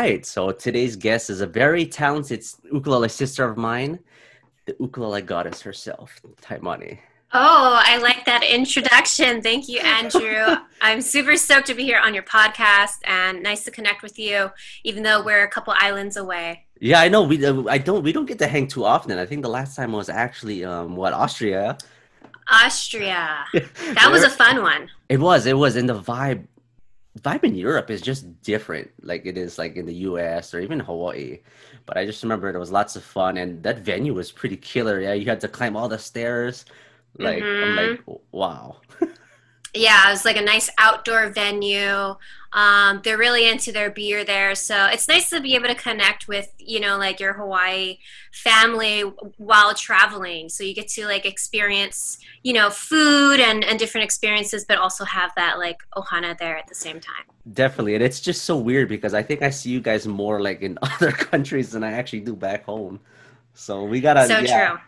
right. So today's guest is a very talented ukulele sister of mine, the ukulele goddess herself, Taimane. Oh, I like that introduction. Thank you, Andrew. I'm super stoked to be here on your podcast and nice to connect with you, even though we're a couple islands away. Yeah, I know. We uh, I don't we don't get to hang too often. I think the last time was actually um what Austria. Austria. That was a fun one. It was. It was. And the vibe vibe in Europe is just different, like it is like in the U.S. or even Hawaii. But I just remember there was lots of fun, and that venue was pretty killer. Yeah, you had to climb all the stairs. Like mm-hmm. I'm like, mm-hmm. wow. yeah, it was like a nice outdoor venue. Um, they're really into their beer there, so it's nice to be able to connect with you know like your Hawaii family while traveling. So you get to like experience you know food and and different experiences, but also have that like ohana there at the same time. Definitely, and it's just so weird because I think I see you guys more like in other countries than I actually do back home. So we gotta so yeah. true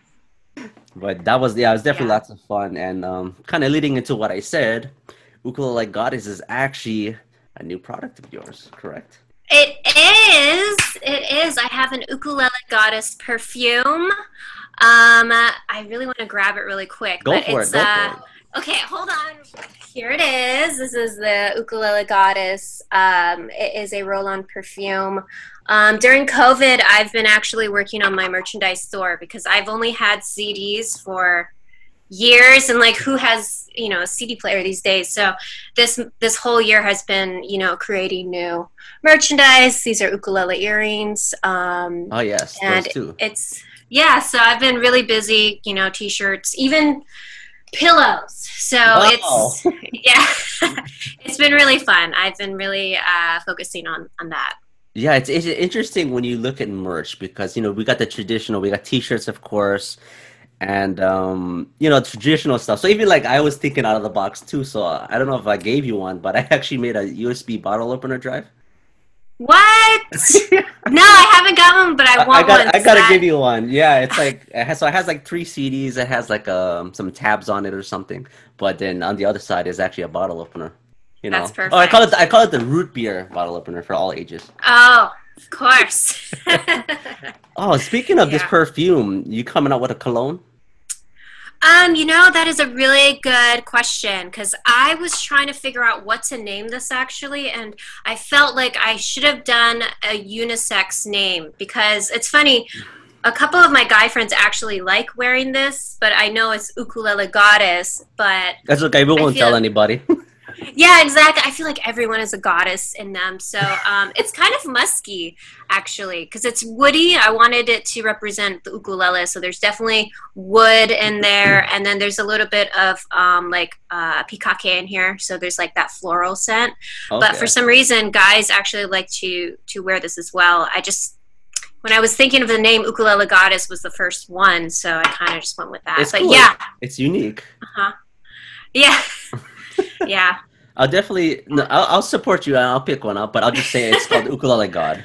but that was yeah, it was definitely yeah. lots of fun and um, kind of leading into what I said. Ukulele Goddess is actually a new product of yours, correct? It is. It is. I have an Ukulele Goddess perfume. Um, I really want to grab it really quick. Go for it. Go uh, for it. Okay, hold on. Here it is. This is the Ukulele Goddess. Um, it is a roll-on perfume. Um, during COVID, I've been actually working on my merchandise store because I've only had CDs for years and like who has you know a cd player these days. So this this whole year has been you know creating new merchandise. These are ukulele earrings um oh yes and it's yeah so i've been really busy you know t-shirts even pillows. So wow. it's yeah it's been really fun. I've been really uh focusing on on that yeah, it's, it's interesting when you look at merch because you know we got the traditional, we got T-shirts, of course, and um, you know traditional stuff. So even like I was thinking out of the box too. So I don't know if I gave you one, but I actually made a USB bottle opener drive. What? no, I haven't got one, but I want I, got, one. I gotta give you one. Yeah, it's like it has, so it has like three CDs. It has like um some tabs on it or something. But then on the other side is actually a bottle opener. You know, That's perfect. oh, I call it I call it the root beer bottle opener for all ages. Oh, of course. oh, speaking of yeah. this perfume, you coming out with a cologne? Um, you know, that is a really good question because I was trying to figure out what to name this actually, and I felt like I should have done a unisex name because it's funny. A couple of my guy friends actually like wearing this, but I know it's ukulele goddess. But that's okay. We won't tell anybody. yeah, exactly. I feel like everyone is a goddess in them. So um, it's kind of musky, actually, because it's woody. I wanted it to represent the ukulele. So there's definitely wood in there. And then there's a little bit of um, like uh, pikake in here. So there's like that floral scent. Okay. But for some reason, guys actually like to, to wear this as well. I just when I was thinking of the name Ukulele Goddess was the first one, so I kind of just went with that. It's but cool. yeah, it's unique. Uh huh. Yeah. yeah. I'll definitely. No, I'll, I'll, support you. I'll pick one up, but I'll just say it's called Ukulele God.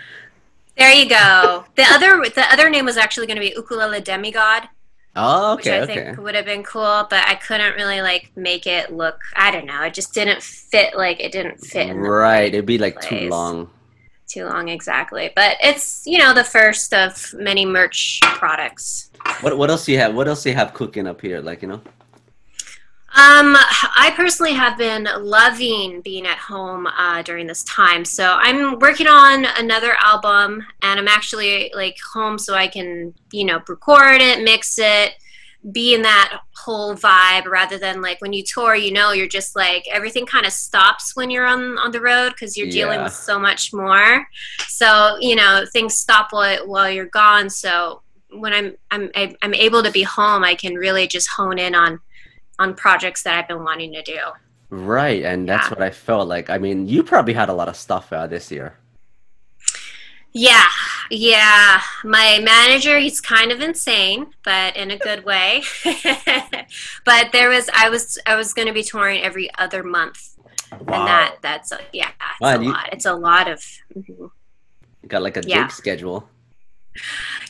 There you go. The other the other name was actually going to be Ukulele Demigod. Oh, okay. Which I okay. think would have been cool, but I couldn't really like make it look. I don't know. It just didn't fit. Like it didn't fit. right. It'd be like place. too long. Too long, exactly. But it's you know the first of many merch products. What what else do you have? What else do you have cooking up here? Like you know. Um, I personally have been loving being at home uh, during this time. So I'm working on another album, and I'm actually like home so I can, you know, record it, mix it, be in that whole vibe rather than like when you tour you know you're just like everything kind of stops when you're on on the road because you're dealing yeah. with so much more so you know things stop while, while you're gone so when I'm, I'm i'm able to be home i can really just hone in on on projects that I've been wanting to do. Right, and that's yeah. what I felt like. I mean, you probably had a lot of stuff uh, this year. Yeah, yeah. My manager, he's kind of insane, but in a good way. but there was, I was, I was going to be touring every other month, wow. and that, that's, yeah, it's wow, a you, lot. It's a lot of. Mm-hmm. got like a yeah. schedule.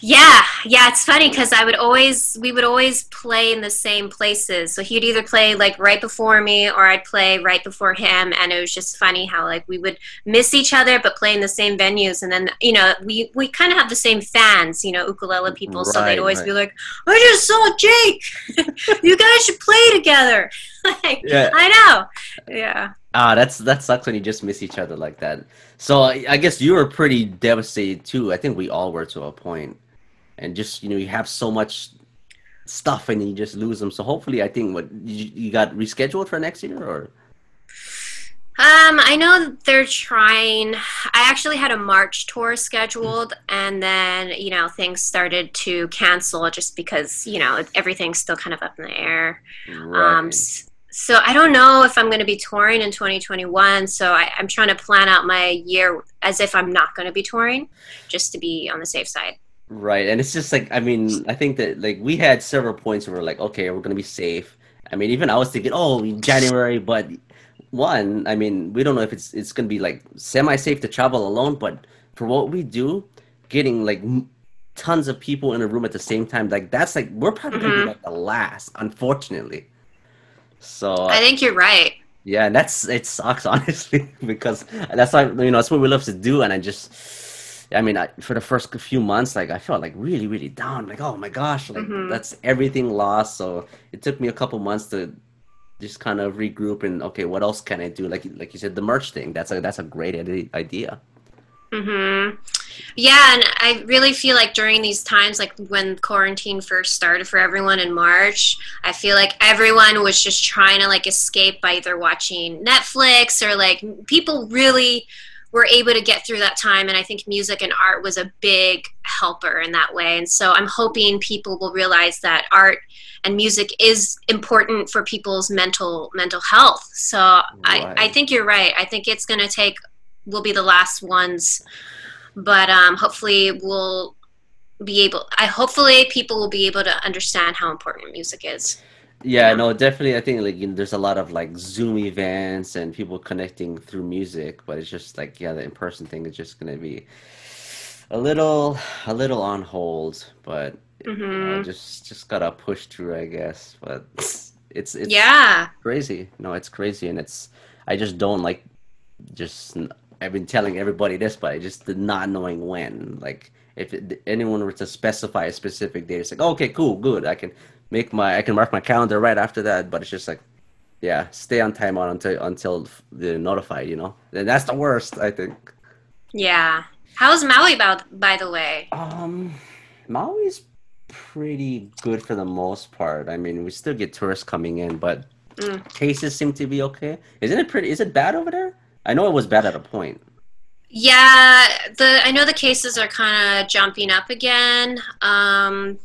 Yeah, yeah, it's funny because I would always, we would always play in the same places. So he'd either play like right before me or I'd play right before him. And it was just funny how like we would miss each other but play in the same venues. And then, you know, we, we kind of have the same fans, you know, ukulele people. Right, so they'd always right. be like, I just saw Jake. you guys should play together. like, yeah. I know. Yeah. Ah, that's that sucks when you just miss each other like that. So I guess you were pretty devastated too. I think we all were to a point and just you know you have so much stuff and you just lose them. So hopefully, I think what you, you got rescheduled for next year or. Um, I know they're trying. I actually had a March tour scheduled, and then you know things started to cancel just because you know everything's still kind of up in the air. Right. Um, so I don't know if I'm going to be touring in 2021. So I, am trying to plan out my year as if I'm not going to be touring, just to be on the safe side. Right, and it's just like I mean, I think that like we had several points where we're like, okay, we're gonna be safe. I mean, even I was thinking, oh, January, but one, I mean, we don't know if it's it's gonna be like semi-safe to travel alone, but for what we do, getting like tons of people in a room at the same time, like that's like we're probably mm-hmm. gonna be mm-hmm. like the last, unfortunately. So I think you're right. Yeah, and that's it sucks honestly because that's like you know that's what we love to do, and I just I mean, I, for the first few months, like I felt like really, really down. Like, oh my gosh, like mm-hmm. that's everything lost. So it took me a couple months to just kind of regroup and okay, what else can I do? Like, like you said, the merch thing. That's a that's a great idea. Hmm. Yeah, and I really feel like during these times, like when quarantine first started for everyone in March, I feel like everyone was just trying to like escape by either watching Netflix or like people really were able to get through that time and i think music and art was a big helper in that way and so i'm hoping people will realize that art and music is important for people's mental mental health so right. I, I think you're right i think it's going to take we'll be the last ones but um, hopefully we'll be able i hopefully people will be able to understand how important music is yeah, no, definitely. I think like you know, there's a lot of like Zoom events and people connecting through music, but it's just like yeah, the in person thing is just gonna be a little a little on hold. But mm-hmm. you know, just just gotta push through, I guess. But it's it's yeah crazy. No, it's crazy, and it's I just don't like just. I've been telling everybody this, but I just did not knowing when. Like, if it, anyone were to specify a specific date, it's like, okay, cool, good. I can make my I can mark my calendar right after that. But it's just like, yeah, stay on time on until until they're notified. You know, and that's the worst. I think. Yeah. How's Maui about by the way? Um, Maui's pretty good for the most part. I mean, we still get tourists coming in, but mm. cases seem to be okay. Isn't it pretty? Is it bad over there? I know it was bad at a point. Yeah, the I know the cases are kind of jumping up again. Um,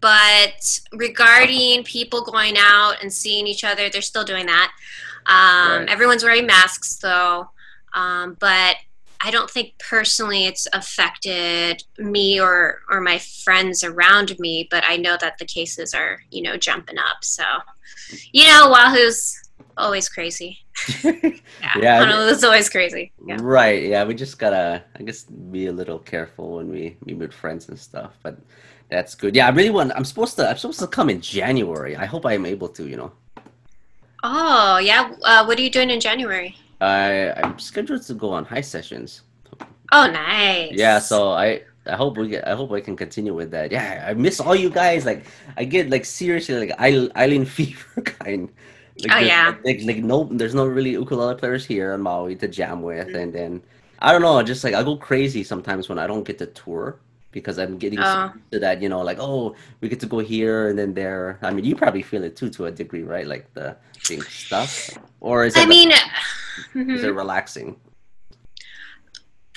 but regarding people going out and seeing each other, they're still doing that. Um, right. Everyone's wearing masks though, um, but I don't think personally it's affected me or or my friends around me. But I know that the cases are you know jumping up. So you know, Oahu's always crazy. Yeah, yeah Honolulu's always crazy. Yeah. Right. Yeah, we just gotta, I guess, be a little careful when we meet with friends and stuff. But that's good. Yeah, I really want. I'm supposed to. I'm supposed to come in January. I hope I am able to. You know. Oh yeah. Uh, what are you doing in January? I I'm scheduled to go on high sessions. Oh, nice. Yeah. So I I hope we get. I hope I can continue with that. Yeah, I miss all you guys. Like I get like seriously like island fever kind. Like, oh yeah. Like, like no, there's no really ukulele players here in Maui to jam with, mm-hmm. and then I don't know. Just like I go crazy sometimes when I don't get to tour because I'm getting uh, to that, you know, like oh, we get to go here and then there. I mean, you probably feel it too to a degree, right? Like the being stuff, or is it? I mean, mm-hmm. is it relaxing?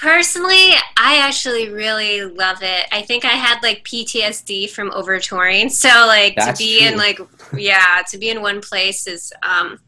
Personally, I actually really love it. I think I had like PTSD from over touring, so like That's to be true. in like yeah, to be in one place is um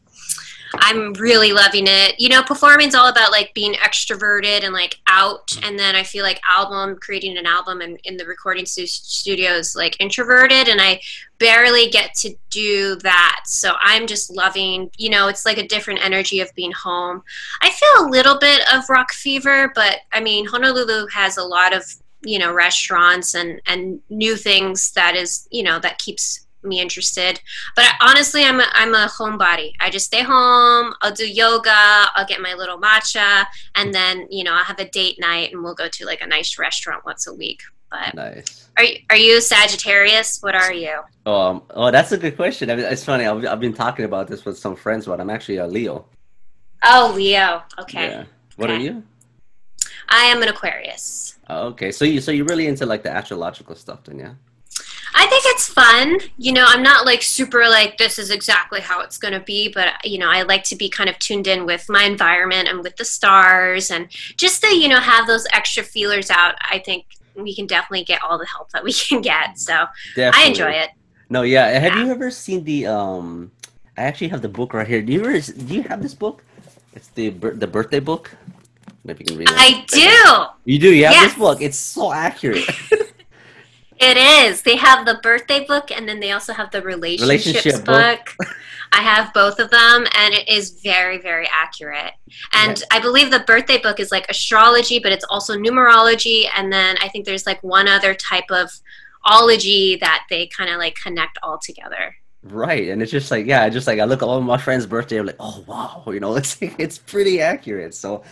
I'm really loving it. You know, performing's all about like being extroverted and like out, and then I feel like album creating an album and in the recording stu- studios like introverted, and I barely get to do that. So I'm just loving. You know, it's like a different energy of being home. I feel a little bit of rock fever, but I mean, Honolulu has a lot of you know restaurants and and new things that is you know that keeps me interested. But I, honestly, I'm a, I'm a homebody. I just stay home. I'll do yoga. I'll get my little matcha, and then you know I'll have a date night, and we'll go to like a nice restaurant once a week. But nice. Are you, are you Sagittarius? What are you? Um, oh, that's a good question. I mean, it's funny. I've, I've been talking about this with some friends, but I'm actually a Leo. Oh, Leo. Okay. Yeah. What okay. are you? I am an Aquarius. Oh, okay, so you so you're really into like the astrological stuff, then, yeah? I think it's fun. You know, I'm not like super like this is exactly how it's going to be, but you know, I like to be kind of tuned in with my environment and with the stars and just to, you know, have those extra feelers out. I think we can definitely get all the help that we can get. So definitely. I enjoy it. No, yeah. Have yeah. you ever seen the um I actually have the book right here. Do you ever do you have this book? It's the the birthday book. If you can read it. I do. You do. You have yes. this book. It's so accurate. It is. They have the birthday book and then they also have the relationships Relationship book. book. I have both of them and it is very, very accurate. And. I believe the birthday book is like astrology, but it's also numerology. And then I think there's like one other type of ology that they kind of like connect all together. Right, and it's just like yeah, just like I look at all my friends' birthday, I'm like, oh wow, you know, it's it's pretty accurate. So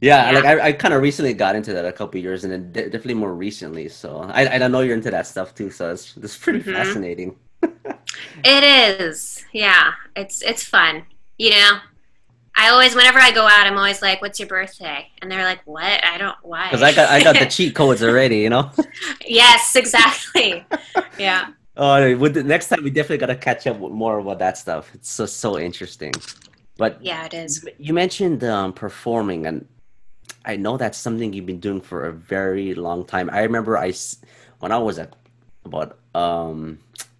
yeah, yeah. like I, I kind of recently got into that a couple years, and then definitely more recently. So I, I know you're into that stuff too. So it's it's pretty mm-hmm. fascinating. it is, yeah. It's it's fun, you know. I always, whenever I go out, I'm always like, "What's your birthday?" And they're like, "What? I don't why." Because I got I got the cheat codes already, you know. yes, exactly. Yeah. Oh, with the, next time we definitely got to catch up with more about that stuff. It's so so interesting. But yeah, it is. You mentioned um, performing, and I know that's something you've been doing for a very long time. I remember I, when I was at about um,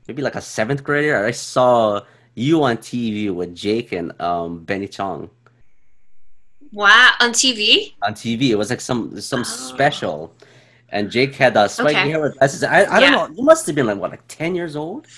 maybe like a seventh grader, I saw you on TV with Jake and um, Benny Chong. Wow, on TV? On TV, it was like some some oh. special, and Jake had a spiky okay. hair with glasses. I, I don't know. You must have been like what, like ten years old?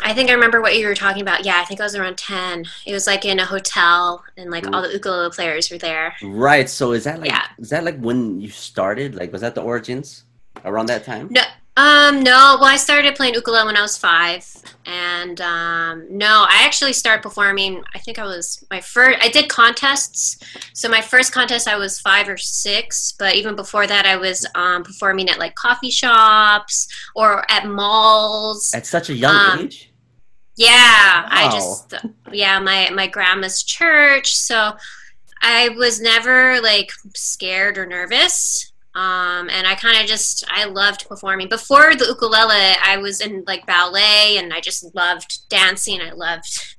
I think I remember what you were talking about. Yeah, I think I was around 10. It was like in a hotel and like all the mm. ukulele players were there. Right. So is that like yeah. is that like when you started? Like was that the origins around that time? No. Um no, well I started playing ukulele when I was 5 and um no, I actually started performing I think I was my first I did contests. So my first contest I was 5 or 6, but even before that I was um performing at like coffee shops or at malls. At such a young um, age? Yeah, wow. I just yeah, my my grandma's church, so I was never like scared or nervous. Um, and I kind of just I loved performing. Before the ukulele, I was in like ballet, and I just loved dancing. I loved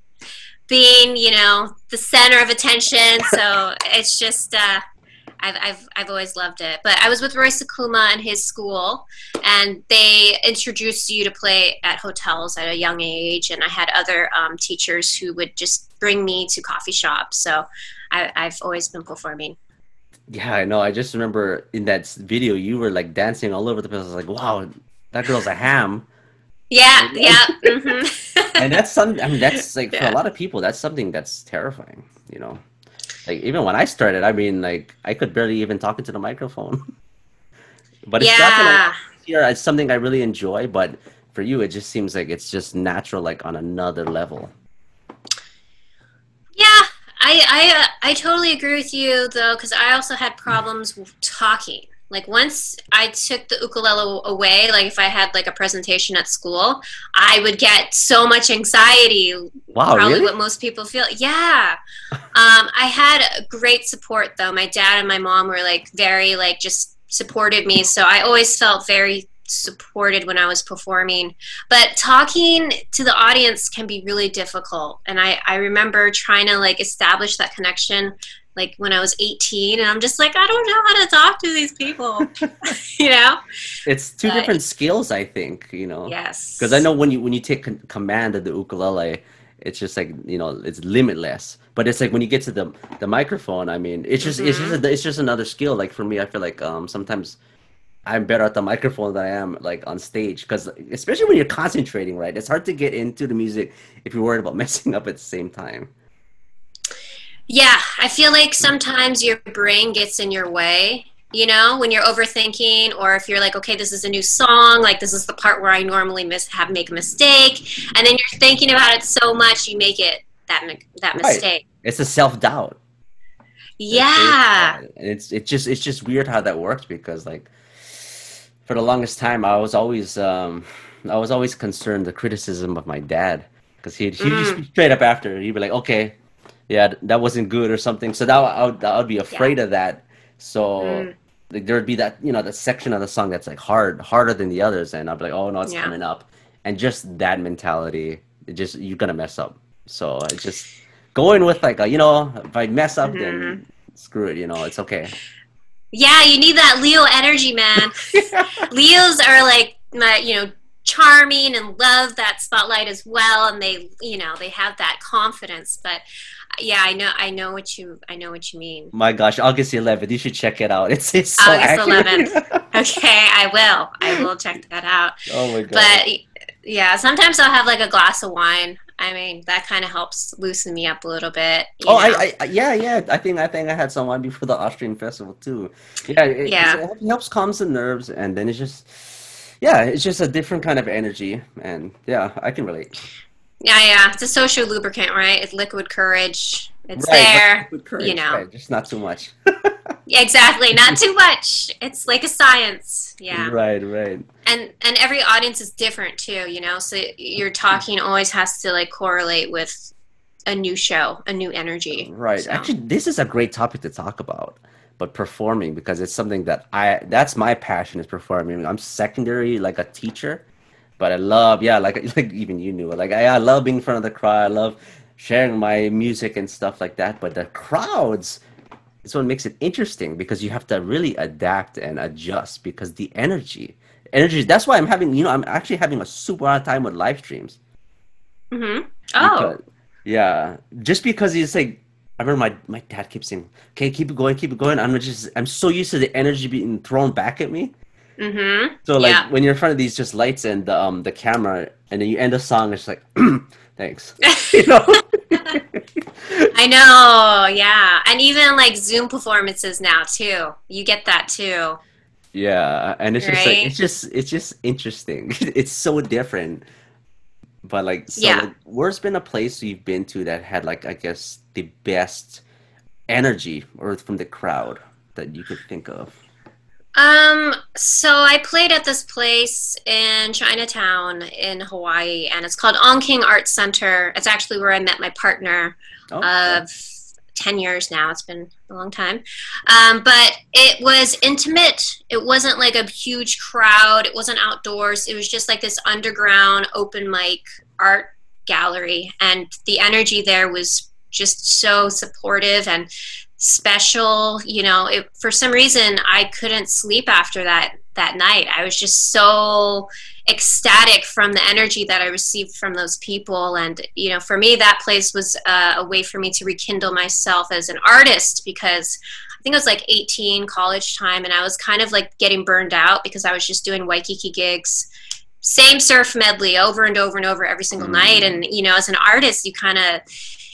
being, you know, the center of attention. So it's just uh, I've, I've, I've always loved it. But I was with Roy Sakuma and his school, and they introduced you to play at hotels at a young age. And I had other um, teachers who would just bring me to coffee shops. So I, I've always been performing. Yeah, I know. I just remember in that video, you were like dancing all over the place. I was like, wow, that girl's a ham. Yeah, yeah. Mm-hmm. and that's something, I mean, that's like yeah. for a lot of people, that's something that's terrifying, you know? Like even when I started, I mean, like I could barely even talk into the microphone. but it's yeah. here. It's something I really enjoy. But for you, it just seems like it's just natural, like on another level. I I uh, I totally agree with you though, because I also had problems talking. Like once I took the ukulele away, like if I had like a presentation at school, I would get so much anxiety. Wow, probably really? what most people feel. Yeah. um, I had great support though. My dad and my mom were like very like just supported me, so I always felt very supported when I was performing. But talking to the audience can be really difficult. And I, I remember trying to like establish that connection like when I was 18 and I'm just like I don't know how to talk to these people. You know? It's two but, different skills I think you know? Yes. Because I know when you when you take command of the ukulele it's just like you know it's limitless. But it's like when you get to the the microphone I mean it's just mm-hmm. it's just a, it's just another skill. Like for me I feel like um sometimes I'm better at the microphone than I am like on stage because especially when you're concentrating right it's hard to get into the music if you're worried about messing up at the same time yeah, I feel like sometimes your brain gets in your way you know when you're overthinking or if you're like okay this is a new song like this is the part where i normally miss have make a mistake and then you're thinking about it so much you make it that that Right. mistake It's a self doubt. yeah It's it's just it's just weird how that works because like for the longest time I was always um I was always concerned the criticism of my dad because he'd he'd just Mm. be straight up after he'd be like okay yeah that wasn't good or something so that I would, I would be afraid of that so Mm. like there'd be that you know that section of the song that's like hard harder than the others and I'd be like oh no it's Yeah. coming up and just that mentality it just you're gonna mess up so it's just going with like a, you know if I mess up then Mhm. screw it you know it's okay yeah you need that leo energy man leos are like my you know charming and love that spotlight as well and they you know they have that confidence but yeah i know i know what you i know what you mean My gosh, August 11th. You should check it out. It's, it's so August accurate. 11th. okay i will i will check that out oh my god. but yeah sometimes i'll have like a glass of wine i mean that kind of helps loosen me up a little bit oh. I, I, yeah, yeah. I think, I think I had some wine before the Austrian festival too. Yeah, it, Yeah. it helps calms the nerves, and then it's just, yeah, it's just a different kind of energy, and yeah, I can relate. yeah yeah it's a social lubricant right it's liquid courage it's Right, there courage, you know. right, just not too much. Exactly not too much it's like a science yeah Right, right. and and every audience is different too you know so your talking always has to like correlate with a new show a new energy Right. So- Actually, this is a great topic to talk about. But performing because it's something that I that's my passion is performing. I'm secondary like a teacher, but I love yeah like like even you knew it. Like I, I love being in front of the crowd. I love sharing my music and stuff like that. But the crowds is what makes it interesting because you have to really adapt and adjust because the energy energy that's why I'm having you know I'm actually having a super hard time with live streams. Mm-hmm. oh Because- yeah, just because he's like, I remember my my dad keeps saying, "Okay, keep it going, keep it going." I'm just I'm so used to the energy being thrown back at me. mm-hmm So like Yeah. when you're in front of these just lights and the um the camera, and then you end a song, it's like, thanks, you know. i know yeah and even like zoom performances now too you get that too yeah, and it's just like it's just it's just interesting. it's so different. But like, so Yeah. like, where's been a place you've been to that had like I guess the best energy or from the crowd that you could think of? Um, so I played at this place in Chinatown in Hawaii, and it's called On King Arts Center. It's actually where I met my partner Oh, of 10 years now. It's been a long time. Um, but it was intimate. It wasn't like a huge crowd, it wasn't outdoors. It was just like this underground open mic art gallery. And the energy there was just so supportive and special you know it, for some reason i couldn't sleep after that that night i was just so ecstatic from the energy that i received from those people and you know for me that place was uh, a way for me to rekindle myself as an artist because i think it was like 18 college time and i was kind of like getting burned out because i was just doing waikiki gigs same surf medley over and over and over every single Mm. night and you know as an artist you kind of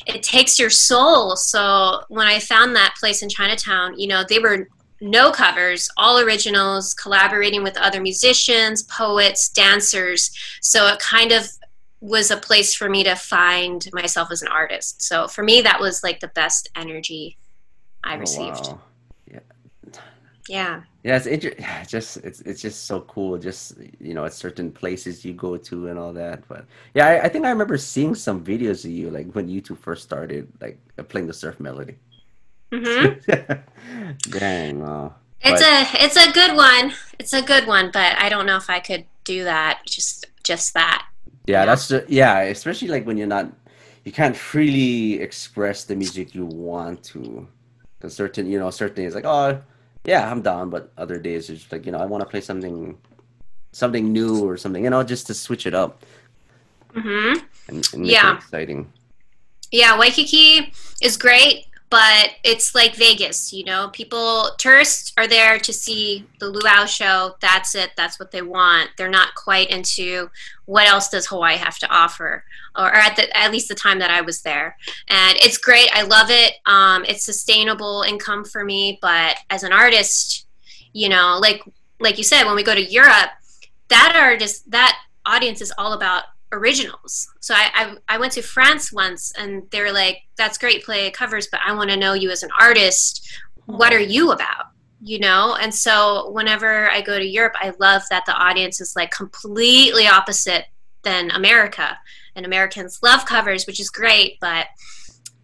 it takes your soul. So when I found that place in Chinatown, you know, they were no covers, all originals, collaborating with other musicians, poets, dancers. So it kind of was a place for me to find myself as an artist. So for me, that was like the best energy I Oh, received. wow. Yeah. Yeah, it's inter- yeah, it's just it's it's just so cool. Just you know, at certain places you go to and all that. But yeah, I, I think I remember seeing some videos of you like when you two first started, like playing the surf melody. Hmm Dang, wow. It's But- a it's a good one. It's a good one, but I don't know if I could do that. Just just that. Yeah, Yeah. that's the, yeah, especially like when you're not, you can't freely express the music you want to. Because certain, you know, certain days like, oh, yeah, I'm down, but other days it's like, you know, I want to play something, something new or something, you know, just to switch it up Mm-hmm. and, and make Yeah. it exciting. Yeah, Waikiki is great, but it's like Vegas, you know. People, tourists are there to see the luau show. That's it. That's what they want. They're not quite into what else does Hawaii have to offer, or, or at the at least the time that I was there. And it's great. I love it. Um, it's sustainable income for me, but as an artist, you know, like like you said, when we go to Europe, that artist that audience is all about originals. So I, I, I went to France once, and they were like, "That's great, play covers, but I want to know you as an artist. What are you about?" You know. And so whenever I go to Europe, I love that the audience is like completely opposite than America. And Americans love covers, which is great, but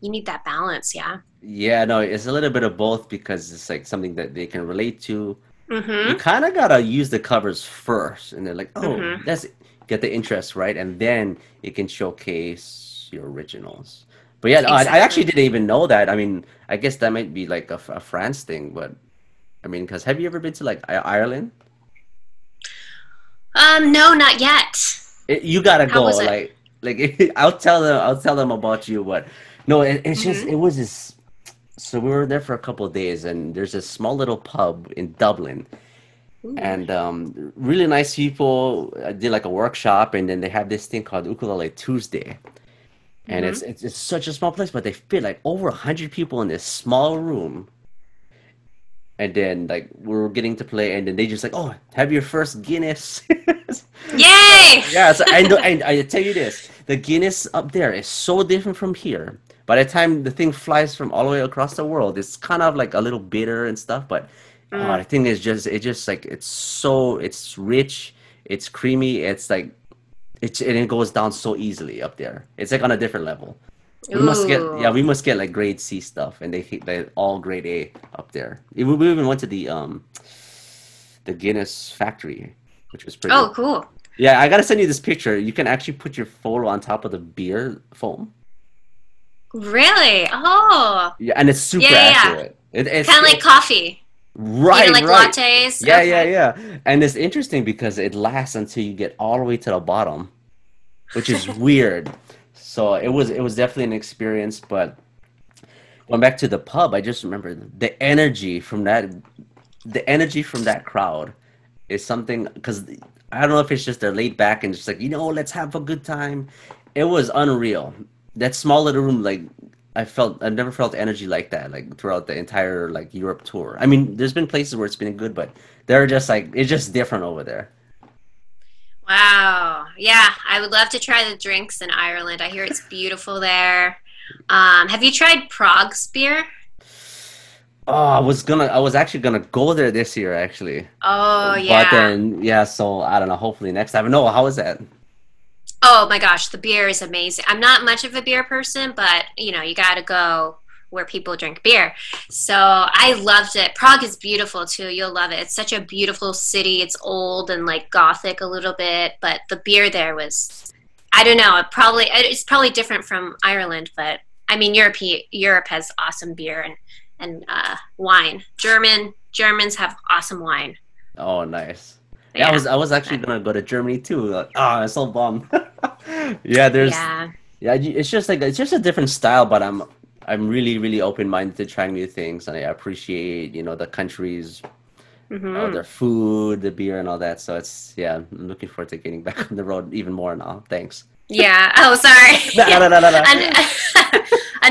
you need that balance, yeah. Yeah, no, it's a little bit of both because it's like something that they can relate to. Mm-hmm. You kind of gotta use the covers first, and they're like, "Oh, Mhm. that's get the interest right," and then it can showcase your originals. But yeah, no, I, I actually didn't even know that. I mean, I guess that might be like a, a France thing, but I mean, because have you ever been to like Ireland? Um, no, not yet. It, you gotta How go. Like, like I'll tell them. I'll tell them about you. But no, it, it's just Mm-hmm. it was this. So we were there for a couple of days, and there's this small little pub in Dublin, Ooh. and um, really nice people. I did like a workshop, and then they have this thing called Ukulele Tuesday, and Mm-hmm. it's, it's it's such a small place, but they fit like over a hundred people in this small room. And then like we are getting to play, and then they just like, oh, have your first Guinness. Yay! Yeah, so I know, and I tell you this, the Guinness up there is so different from here. By the time the thing flies from all the way across the world, it's kind of like a little bitter and stuff. But oh, Mm. the thing is just, it just like it's so, it's rich, it's creamy, it's like, it's and it goes down so easily up there. It's like on a different level. We must get, yeah, we must get like grade C stuff, and they like all grade A up there. We we even went to the um, the Guinness factory, which was pretty. Oh, cool. Yeah, I gotta send you this picture. You can actually put your photo on top of the beer foam. Really? Oh, Yeah, and it's super Yeah, yeah, yeah. accurate. It, it's kind of like coffee. Right, you know, like right. lattes. Yeah, Okay. yeah, yeah. And it's interesting because it lasts until you get all the way to the bottom, which is weird. So it was it was definitely an experience. But going back to the pub, I just remember the energy from that the energy from that crowd is something because I don't know if it's just they're laid back and just like you know let's have a good time. It was unreal. That small little room, like I felt I've never felt energy like that like throughout the entire like Europe tour. I mean, there's been places where it's been good, but they're just like it's just different over there. Wow. Yeah, I would love to try the drinks in Ireland. I hear it's beautiful there. Um, have you tried Prague's beer? Oh, I was gonna I was actually gonna go there this year actually. Oh, yeah. But yeah. then yeah, so I don't know. Hopefully next time. No, how is that? Oh my gosh, the beer is amazing. I'm not much of a beer person, but you know, you got to go where people drink beer. So I loved it. Prague is beautiful too. You'll love it. It's such a beautiful city. It's old and like gothic a little bit, but the beer there was I don't know, it probably it's probably different from Ireland, but I mean Europe Europe has awesome beer and and uh, wine. German Germans have awesome wine. Oh, nice. Yeah, I was I was actually gonna go to Germany too. Like, oh, I'm so bummed. yeah, there's yeah. yeah, it's just like it's just a different style, but I'm I'm really really open minded to trying new things, and I appreciate you know the countries, Mhm. their food, the beer, and all that. So it's yeah, I'm looking forward to getting back on the road even more now. Thanks. Yeah. Oh, sorry. No, no, no, no, no. And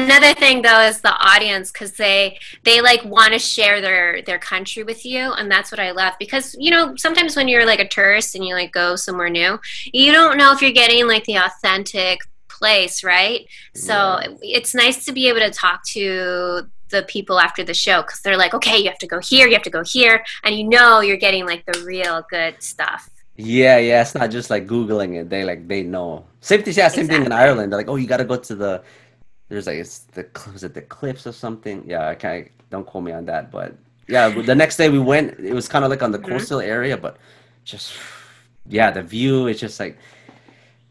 another thing though is the audience because they they like want to share their their country with you and that's what i love because you know sometimes when you're like a tourist and you like go somewhere new you don't know if you're getting like the authentic place right so Yeah. it's nice to be able to talk to the people after the show because they're like okay you have to go here you have to go here and you know you're getting like the real good stuff Yeah, yeah, it's not just like Googling it. They like they know. Same thing, yeah, same thing in Ireland. They're like, oh, you got to go to the. There's like it's the was it the cliffs or something? Yeah, I can't. Don't quote me on that, but yeah, the next day we went. It was kind of like on the Mhm. coastal area, but just yeah, the view. It's just like.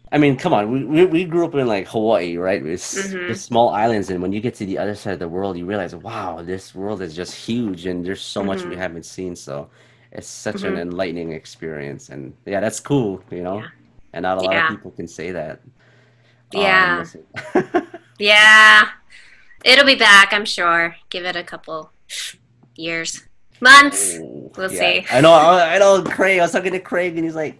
I mean, come on. We, we, we grew up in like Hawaii, right? It's Mhm. it's small islands, and when you get to the other side of the world, you realize, wow, this world is just huge, and there's so much we Mhm. haven't seen. So it's such an Mhm. enlightening experience, and yeah, that's cool, you know. Yeah. And not a lot Yeah. of people can say that. Yeah. listen. Yeah, it'll be back, I'm sure. Give it a couple years, months. We'll yeah. see. I know. I, know. Craig. I was talking to Craig, and he's like,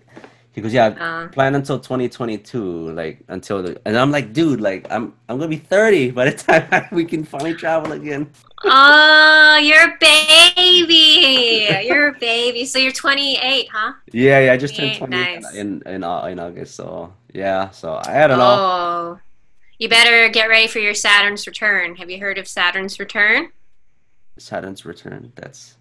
He goes, "Yeah, Uh, plan until 2022, like until the." And I'm like, "Dude, like I'm I'm gonna be 30 by the time we can finally travel again." oh, you're a baby. You're a baby. So you're 28, huh? Yeah, yeah, I just turned 28, 20 nice. in in in August, so yeah, so I don't know. Oh, you better get ready for your Saturn's return. Have you heard of Saturn's return? Saturn's return. That's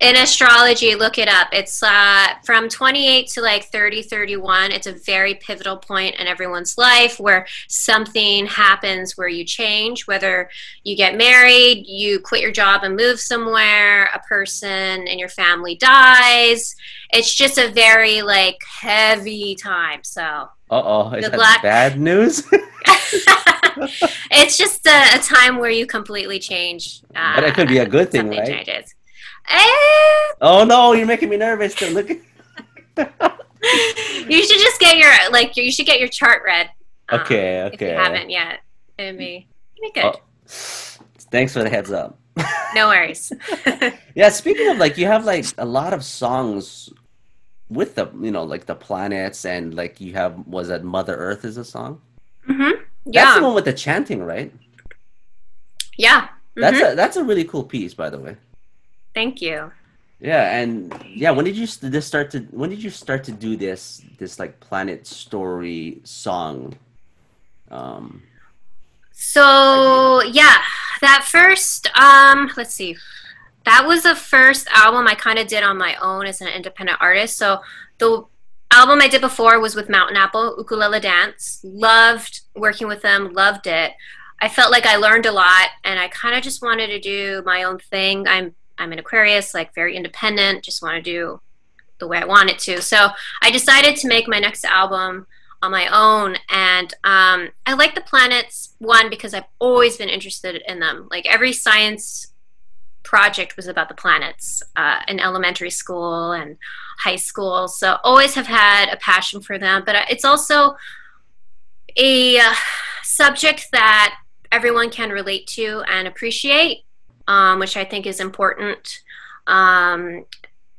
In astrology, look it up. It's uh, from 28 to like 30, 31. It's a very pivotal point in everyone's life where something happens where you change, whether you get married, you quit your job and move somewhere, a person in your family dies. It's just a very like heavy time. So uh oh, is Good that luck. bad news? it's just a, a time where you completely change. Uh, But it could be a good thing, right? changes. Eh, oh no, you're making me nervous. To look. you should just get your like you should get your chart read. um, Okay, If you okay. haven't yet, it'd be, it'd be good. Oh. Thanks for the heads up. No worries. Yeah, speaking of like, you have like a lot of songs with the you know like the planets and like you have was that Mother Earth is a song. Hmm That's Yeah, the one with the chanting, right? yeah. That's Mhm. a that's a really cool piece, by the way. Thank you. Yeah, and yeah, when did you this start to when did you start to do this this like planet story song? Um, So yeah, that first um let's see. That was the first album I kind of did on my own as an independent artist. So the album I did before was with Mountain Apple Ukulele Dance. Loved working with them, loved it. I felt like I learned a lot and I kind of just wanted to do my own thing. I'm I'm an Aquarius, like very independent, just want to do the way I want it to. So I decided to make my next album on my own and um, i like the planets one because i've always been interested in them like every science project was about the planets uh, in elementary school and high school. So always have had a passion for them. But it's also a uh, subject that everyone can relate to and appreciate um, which i think is important. Um,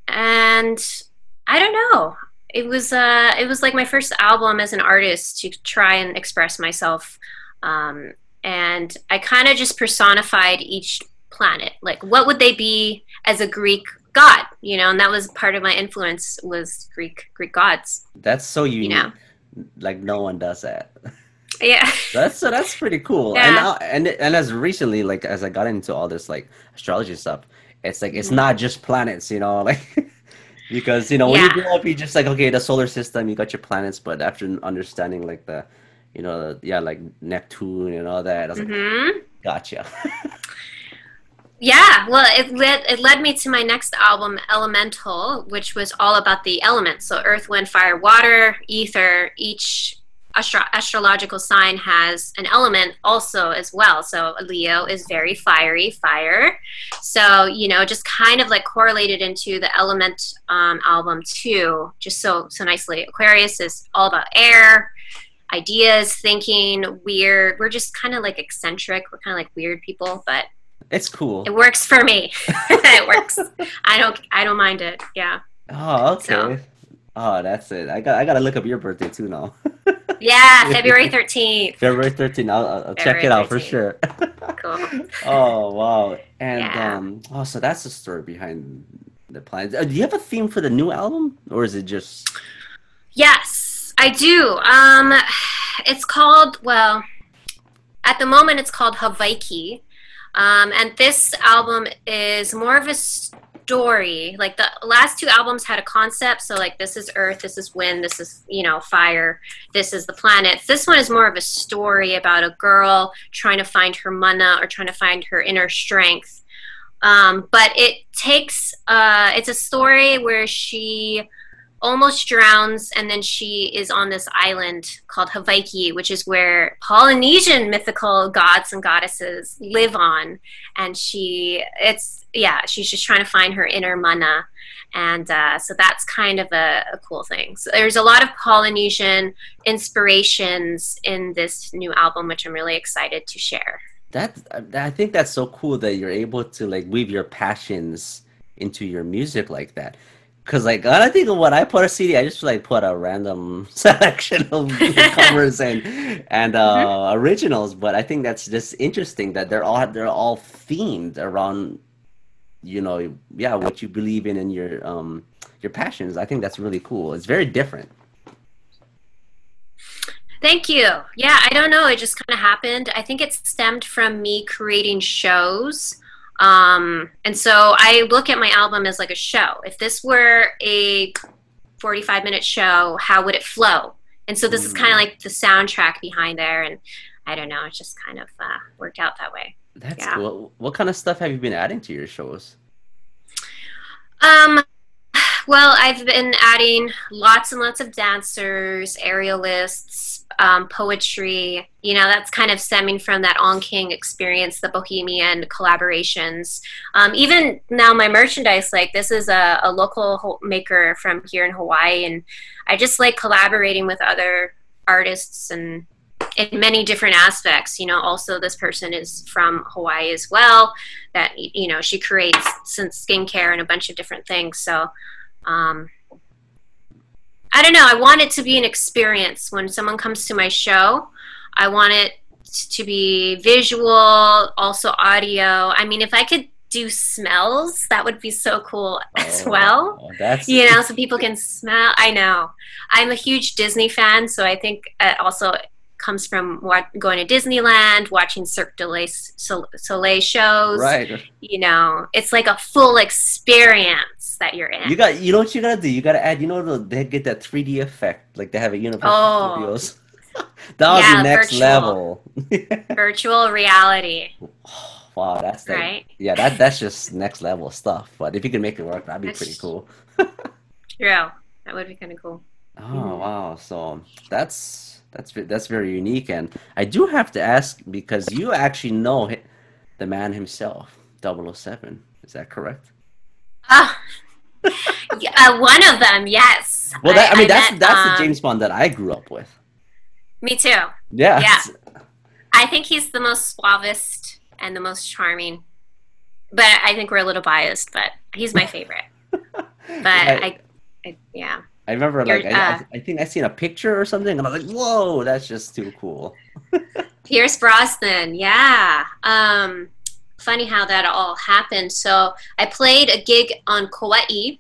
and i don't know. It was uh it was like my first album as an artist to try and express myself um and i kind of just personified each planet like what would they be as a greek god you know and that was part of my influence was greek greek gods that's so unique. you know Like no one does that. yeah That's so that's pretty cool. Yeah. And now and and as recently like as I got into all this like astrology stuff, it's like it's Mhm. not just planets, you know, like because you know when you Yeah. grow up, you just like okay, the solar system, you got your planets, but after understanding like the, you know, yeah, like Neptune and all that, I was like, hmm gotcha. Yeah, well, it led it led me to my next album, Elemental, which was all about the elements. So earth, wind, fire, water, ether. Each astro- astrological sign has an element also as well. So Leo is very fiery, fire. So you know, just kind of like correlated into the element um, album too, just so so nicely. Aquarius is all about air. Ideas, thinking, weird. We're just kind of like eccentric. We're kind of like weird people, but it's cool. it works for me. it works. I don't. I don't mind it. Yeah. Oh, okay. So- Oh, that's it. I got I gotta look up your birthday too now. Yeah. February thirteenth. February 13th. I'll, I'll I'll check February it out for sure. Cool. oh wow and Yeah. um oh so that's the story behind the plans uh, do you have a theme for the new album or is it just Yes, I do. Um, it's called well. At the moment, it's called Hawaiki, um, and this album is more of a story. Like the last two albums had a concept, so like this is Earth, this is wind, this is you know fire, this is the planets. This one is more of a story about a girl trying to find her mana or trying to find her inner strength. Um, but it takes uh, it's a story where she almost drowns and then she is on this island called Hawaiki, which is where Polynesian mythical gods and goddesses live on. And she, it's, yeah, she's just trying to find her inner mana. And uh, so that's kind of a, a cool thing. So there's a lot of Polynesian inspirations in this new album, which I'm really excited to share. that i think that's so cool that you're able to like weave your passions into your music like that Cause like I think when I put a CD, I just like put a random selection of covers and and uh, mm-hmm. originals. But I think that's just interesting that they're all they're all themed around, you know, yeah, what you believe in and your um your passions. I think that's really cool. It's very different. Thank you. Yeah, I don't know. It just kind of happened. I think it stemmed from me creating shows um, and so I look at my album as like a show. If this were a 45 minute show, how would it flow? And so this mm. is kind of like the soundtrack behind there. And I don't know, it just kind of uh, worked out that way. That's yeah. cool. What kind of stuff have you been adding to your shows? Um, well, I've been adding lots and lots of dancers, aerialists, um, poetry. You know, that's kind of stemming from that On King experience, the bohemian collaborations. Um, even now, my merchandise, like this is a, a local maker from here in Hawaii, and I just like collaborating with other artists and in many different aspects you know also this person is from hawaii as well that you know she creates some skincare and a bunch of different things so um, I don't know. I want it to be an experience when someone comes to my show. I want it to be visual, also audio. I mean, if I could do smells, that would be so cool as oh, well. That's you know, so people can smell. I know. I'm a huge Disney fan, so I think it also comes from what, going to Disneyland, watching Cirque du Soleil shows. Right. You know, it's like a full experience that you're in. You got, you know what you gotta do? You gotta add, you know, they get that 3D effect, like they have a Universal oh. Studios. that was yeah, the next virtual. level. virtual reality. Wow, that's like, right. Yeah, that that's just next level stuff. But if you can make it work, that'd be that's pretty cool. true. That would be kind of cool. Oh wow! So that's that's that's very unique, and I do have to ask because you actually know the man himself, 007. Is that correct? Ah, uh, one of them, yes. Well, that, I, I mean, I that's met, that's um, the James Bond that I grew up with. Me too. Yeah. Yeah. I think he's the most suavest and the most charming. But I think we're a little biased, but he's my favorite. but I, I, yeah. I remember like I, uh, I, think I seen a picture or something, and I was like, "Whoa, that's just too cool." Pierce Brosnan, yeah. Um, funny how that all happened. So I played a gig on Kauai,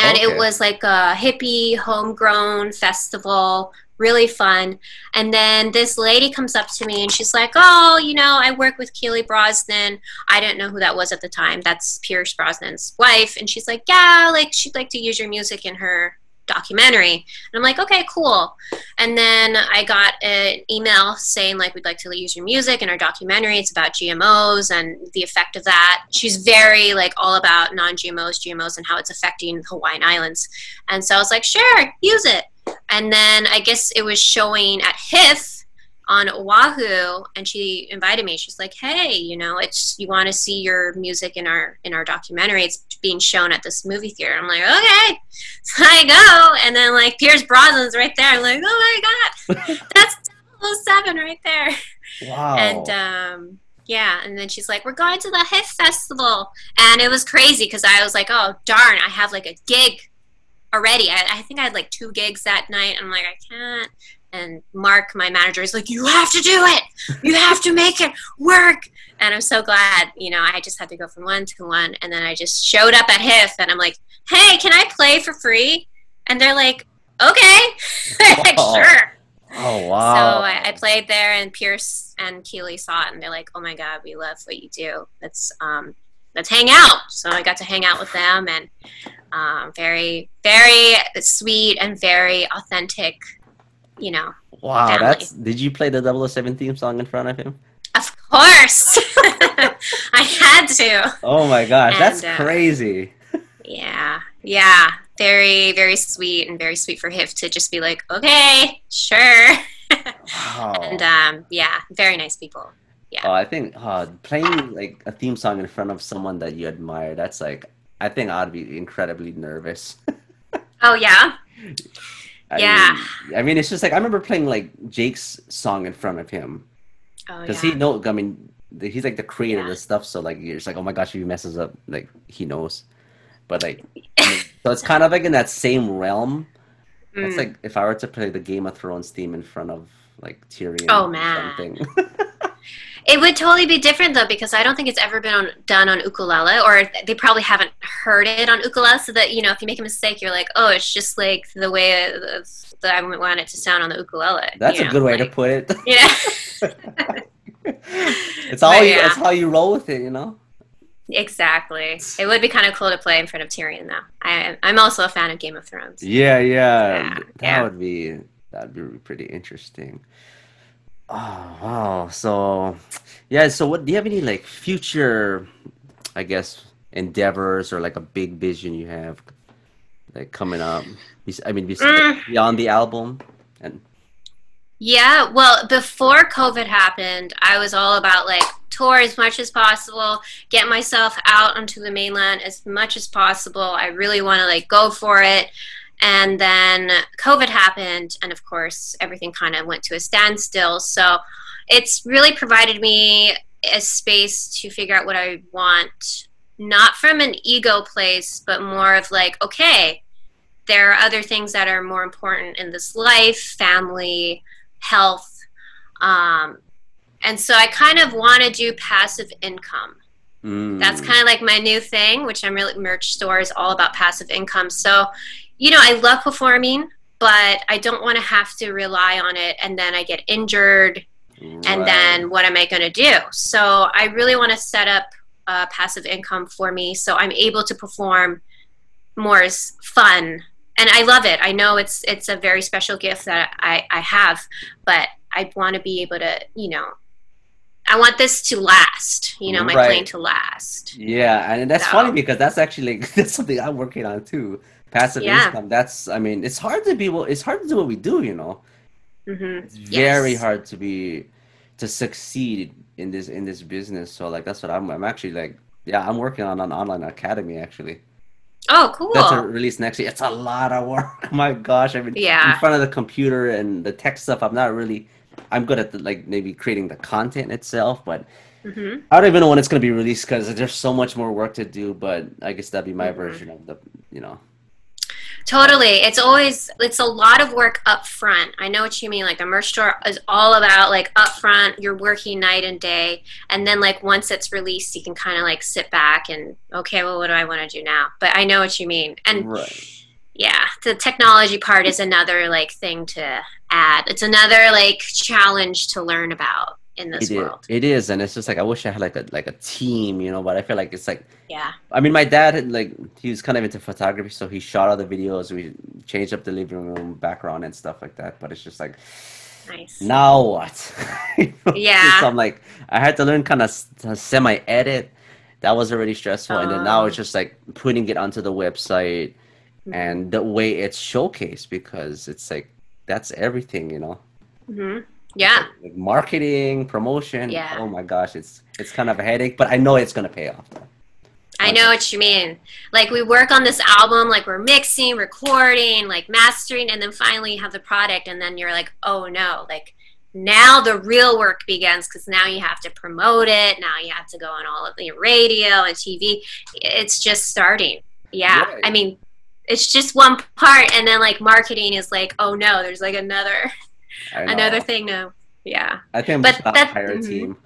and okay. it was like a hippie homegrown festival, really fun. And then this lady comes up to me and she's like, "Oh, you know, I work with Keely Brosnan. I didn't know who that was at the time. That's Pierce Brosnan's wife." And she's like, "Yeah, like she'd like to use your music in her documentary. And I'm like, okay, cool. And then I got an email saying like, we'd like to use your music in our documentary. It's about GMOs and the effect of that. She's very like all about non-GMOs, GMOs, and how it's affecting the Hawaiian Islands. And so I was like, sure, use it. And then I guess it was showing at HIF on Oahu and she invited me. She's like, "Hey, you know, it's you want to see your music in our in our documentary. It's being shown at this movie theater." I'm like, "Okay." So I go and then like Pierce Brosnan's right there. I'm like, "Oh my god. That's 007 right there." Wow. And um yeah, and then she's like, "We're going to the HIF festival." And it was crazy because I was like, "Oh, darn, I have like a gig already. I, I, think I had like two gigs that night. I'm like, I can't and Mark, my manager, is like, "You have to do it. You have to make it work." And I'm so glad, you know, I just had to go from one to one, and then I just showed up at HIF, and I'm like, "Hey, can I play for free?" And they're like, "Okay, like, sure." Oh wow! So I, I, played there, and Pierce and Keely saw it, and they're like, "Oh my god, we love what you do. Let's um, let's hang out." So I got to hang out with them, and um, very, very sweet and very authentic you know. Wow, family. that's. Did you play the 007 theme song in front of him? Of course, I had to. Oh my gosh, and, that's uh, crazy. yeah, yeah, very, very sweet, and very sweet for HIF to just be like, okay, sure. Wow. and um, yeah, very nice people. Yeah. Oh, I think uh, playing like a theme song in front of someone that you admire, that's like, I think I'd be incredibly nervous. oh yeah. I yeah. Mean, I mean, it's just like I remember playing like Jake's song in front of him because oh, yeah. he know. I mean, he's like the creator yeah. of this stuff. So like, you're just like, oh my gosh, if he messes up, like he knows. But like, I mean, So it's kind of like in that same realm. It's Mm. like if I were to play the Game of Thrones theme in front of like Tyrion Oh, or man. It would totally be different though because I don't think it's ever been on, done on ukulele, or they probably haven't heard it on ukulele. So that you know, if you make a mistake, you're like, oh, it's just like the way that I want it to sound on the ukulele. That's you a know, good way to put it. Yeah. it's all But you, yeah. it's how you roll with it, you know. exactly. It would be kind of cool to play in front of Tyrion though. I, I'm also a fan of Game of Thrones. Yeah, yeah, Yeah, that yeah. would be that'd be pretty interesting. Oh wow! So, yeah. So, what do you have any like future, I guess, endeavors or like a big vision you have, like coming up? I mean, Mm. beyond the album, and Yeah, well, before COVID happened, I was all about like tour as much as possible, get myself out onto the mainland as much as possible. I really want to like go for it. And then COVID happened, and of course, everything kind of went to a standstill. So it's really provided me a space to figure out what I want, not from an ego place, but more of like, okay, there are other things that are more important in this life family, health. Um, and so I kind of want to do passive income. That's Mm. kind of like my new thing, which I'm really merch store is all about passive income. So, you know, I love performing, but I don't want to have to rely on it and then I get injured and then what am I going to do? So I really want to set up uh, passive income for me so I'm able to perform more as fun. And I love it. I know it's it's a very special gift that I, I have, but I want to be able to, you know, I want this to last, you know, my Right. plane to last. Yeah, and that's So- funny because that's actually like that's something I'm working on too. Passive Yeah. income. That's I mean, it's hard to be well, it's hard to do what we do, you know. hmm It's very Yes. hard to be to succeed in this in this business. So like that's what I'm I'm actually like yeah, I'm working on an online academy actually. Oh, cool. That's a release next year. It's a lot of work. My gosh, I mean Yeah. in front of the computer and the tech stuff, I'm not really I'm good at the, like maybe creating the content itself, but hmm I don't even know when it's going to be released because there's so much more work to do. But I guess that'd be my Mhm. version of the, you know. Totally. It's always it's a lot of work up front. I know what you mean. Like a merch store is all about like up front, you're working night and day. And then like once it's released, you can kind of like sit back and okay, well what do I want to do now? But I know what you mean. And Right. yeah, the technology part is another like thing to add. It's another like challenge to learn about in this It is, world. it is, and it's just like I wish I had like a like a team, you know. But I feel like it's like Yeah. I mean, my dad had like he was kind of into photography, so he shot all the videos. We changed up the living room background and stuff like that. But it's just like Nice. now what? You know? Yeah. So I'm like I had to learn kind of semi edit. That was already stressful, and then now it's just like putting it onto the website and the way it's showcased because it's like that's everything, you know. hmm Yeah. Like marketing, promotion. Yeah. Oh my gosh, it's it's kind of a headache, but I know it's gonna pay off. Though. I know what you mean. Like we work on this album, like we're mixing, recording, like mastering, and then finally you have the product, and then you're like, oh no, like now the real work begins because now you have to promote it. Now you have to go on all of the radio and TV. It's just starting. Yeah. Right. I mean, it's just one part, and then like marketing is like, oh no, there's like another. Another thing. No. Yeah. I think I'm But just that- hire a mhm. team.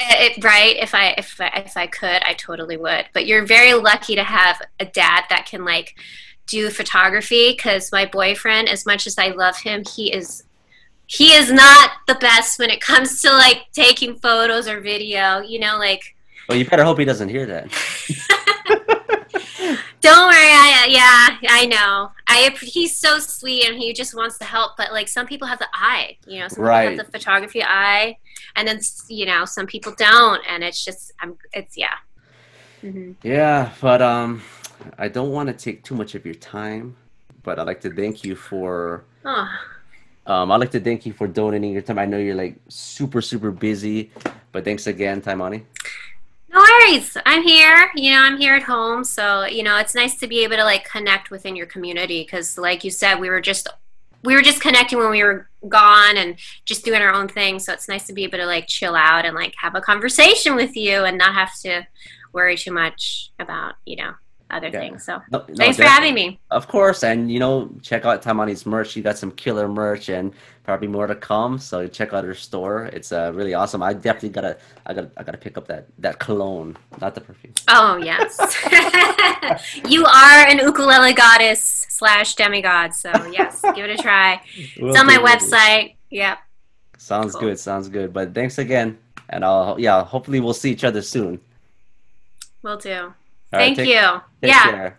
It, right if i if I, if i could i totally would but you're very lucky to have a dad that can like do photography because my boyfriend as much as i love him he is he is not the best when it comes to like taking photos or video you know like Well, you better hope he doesn't hear that. don't worry I, yeah i know i he's so sweet and he just wants to help but like some people have the eye you know some Right. people have the photography eye and then you know some people don't and it's just i'm it's yeah hmm Yeah, but um, I don't want to take too much of your time, but I'd like to thank you for oh. um, I'd like to thank you for donating your time. I know you're like super super busy, but thanks again, Taimane. No worries. I'm here. You know, I'm here at home. So, you know, it's nice to be able to like connect within your community because, like you said, we were just we were just connecting when we were gone and just doing our own thing. So it's nice to be able to like chill out and like have a conversation with you and not have to worry too much about you know other Yeah. things. So No, no, thanks for having me. Of course, and you know, check out Taimane's merch. You got some killer merch, and probably more to come. So check out her store. It's uh, really awesome. I definitely gotta, I gotta, I gotta pick up that that cologne, not the perfume. Oh yes, you are an ukulele goddess slash demigod. So yes, give it a try. It's on my website. Yep. Sounds Cool. good. Sounds good. But thanks again, and I'll yeah, hopefully we'll see each other soon. Will do. All right, Thank take- you. Take yeah. care.